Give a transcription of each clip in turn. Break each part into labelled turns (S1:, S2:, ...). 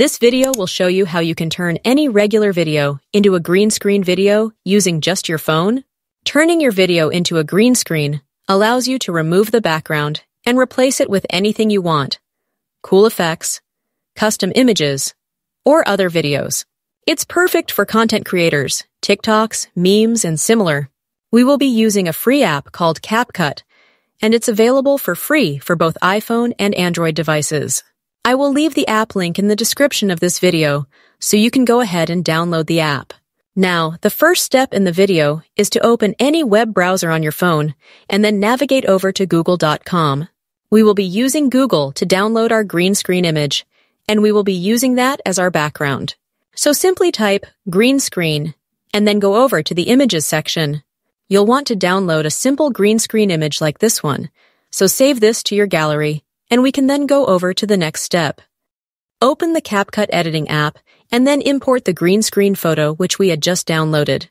S1: This video will show you how you can turn any regular video into a green screen video using just your phone. Turning your video into a green screen allows you to remove the background and replace it with anything you want. Cool effects, custom images, or other videos. It's perfect for content creators, TikToks, memes, and similar. We will be using a free app called CapCut, and it's available for free for both iPhone and Android devices. I will leave the app link in the description of this video, so you can go ahead and download the app. Now, the first step in the video is to open any web browser on your phone and then navigate over to google.com. We will be using Google to download our green screen image, and we will be using that as our background. So simply type green screen and then go over to the images section. You'll want to download a simple green screen image like this one, so save this to your gallery, and we can then go over to the next step. Open the CapCut editing app and then import the green screen photo which we had just downloaded.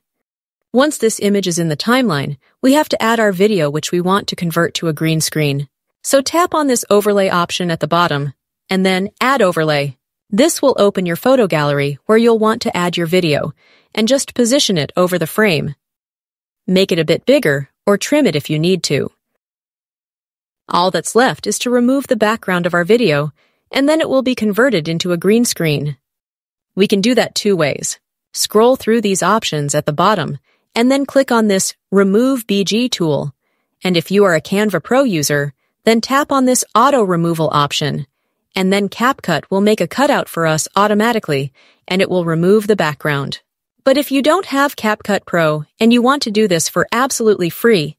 S1: Once this image is in the timeline, we have to add our video which we want to convert to a green screen. So tap on this overlay option at the bottom, and then Add Overlay. This will open your photo gallery where you'll want to add your video, and just position it over the frame. Make it a bit bigger, or trim it if you need to. All that's left is to remove the background of our video, and then it will be converted into a green screen. We can do that two ways. Scroll through these options at the bottom, and then click on this Remove BG tool. And if you are a Canva Pro user, then tap on this Auto Removal option, and then CapCut will make a cutout for us automatically, and it will remove the background. But if you don't have CapCut Pro and you want to do this for absolutely free,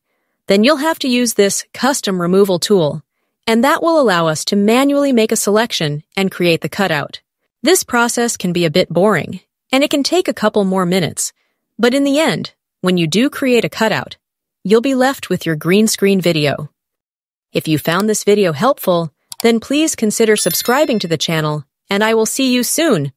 S1: then you'll have to use this custom removal tool, and that will allow us to manually make a selection and create the cutout. This process can be a bit boring, and it can take a couple more minutes, but in the end, when you do create a cutout, you'll be left with your green screen video. If you found this video helpful, then please consider subscribing to the channel, and I will see you soon